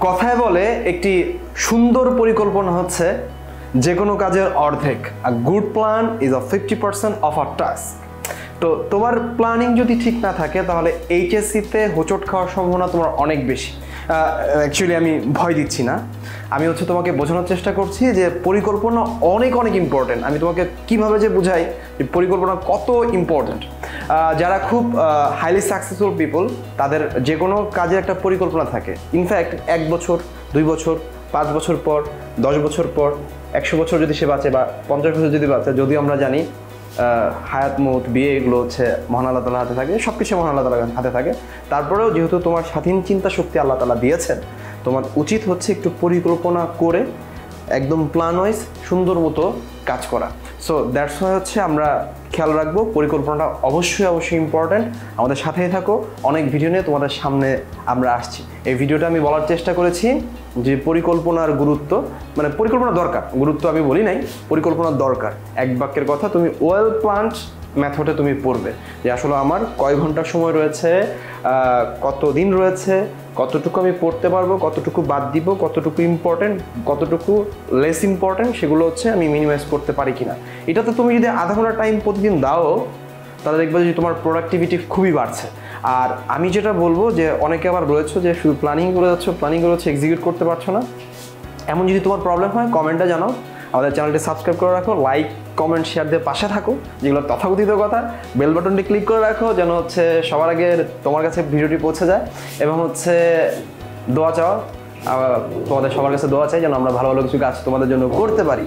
কথায় বলে একটি সুন্দর পরিকল্পনা হচ্ছে যে কোনো কাজের অর্ধেক a good plan is a fifty percent of R task তো তোমার প্ল্যানিং যদি ঠিক না থাকে, তাহলে এইচএসসিতে হোঁচট খাওয়ার সম্ভাবনা তোমার অনেক বেশি। অ্যাকচুয়ালি আমি ভয় দিচ্ছি না। আমি হচ্ছে তোমাকে বোঝানোর চেষ্টা করছি যে পরিকল্পনা অনেক অনেক ইম্পর্টেন্ট আমি তোমাকে কীভাবে যে বুঝাই যে পরিকল্পনা কত ইম্পর্টেন্ট যারা খুব হাইলি সাকসেসফুল পিপল তাদের যে কোনো কাজে একটা পরিকল্পনা থাকে। ইনফ্যাক্ট এক বছর, দুই বছর, পাঁচ বছর পর, দশ বছর পর, একশো বছর যদি সে বাঁচে বা পঞ্চাশ বছর যদি বাঁচে, যদিও আমরা জানি হায়াত মৌত, বিয়ে, এগুলো হচ্ছে মহান আল্লাহ তালার হাতে থাকে সব কিছু মহান আল্লাহ তালার হাতে থাকে। তারপরেও যেহেতু তোমার স্বাধীন চিন্তা শক্তি আল্লাহ তালা দিয়েছেন, তোমার উচিত হচ্ছে একটু পরিকল্পনা করে, একদম প্ল্যান ওয়াইজ সুন্দর মতো কাজ করা। সো দ্যাটস হচ্ছে আমরা খেয়াল রাখব, পরিকল্পনাটা অবশ্যই অবশ্যই ইম্পর্ট্যান্ট আমাদের সাথেই থাকো, অনেক ভিডিও নিয়ে তোমাদের সামনে আমরা আসছি। এই ভিডিওটা আমি বলার চেষ্টা করেছি যে পরিকল্পনার গুরুত্ব মানে পরিকল্পনা দরকার। গুরুত্ব আমি বলি নাই, পরিকল্পনার দরকার। এক বাক্যের কথা, তুমি ওয়েল প্লান্ট মেথডে তুমি পড়বে যে আসলে আমার কয় ঘণ্টা সময় রয়েছে কত দিন রয়েছে, কতটুকু আমি পড়তে পারব, কতটুকু বাদ দিব, কতটুকু ইম্পর্টেন্ট কতটুকু লেস ইম্পর্টেন্ট সেগুলো হচ্ছে আমি মিনিমাইজ করতে পারি কিনা। এটাতে তুমি যদি আধা ঘণ্টা টাইম প্রতিদিন দাও, তাহলে দেখবে যে তোমার প্রোডাক্টিভিটি খুবই বাড়ছে। আর আমি যেটা বলব যে অনেকে আবার রয়েছে যে শুধু প্ল্যানিং করে যাচ্ছ প্ল্যানিং করে হচ্ছে এক্সিকিউট করতে পারছ না। এমন যদি তোমার প্রবলেম হয় কমেন্টটা জানাও। আমাদের চ্যানেলটি সাবস্ক্রাইব করে রাখো লাইক কমেন্ট শেয়ার দিয়ে পাশে থাকো। যেগুলো তথাকথিত কথা বেল বাটনটি ক্লিক করে রাখো যেন হচ্ছে সবার আগে তোমার কাছে ভিডিওটি পৌঁছে যায়। এবং হচ্ছে দোয়া চাওয়া তোমাদের সবার কাছে দোয়া চাই যেন আমরা ভালো ভালো কিছু কাজ তোমাদের জন্য করতে পারি।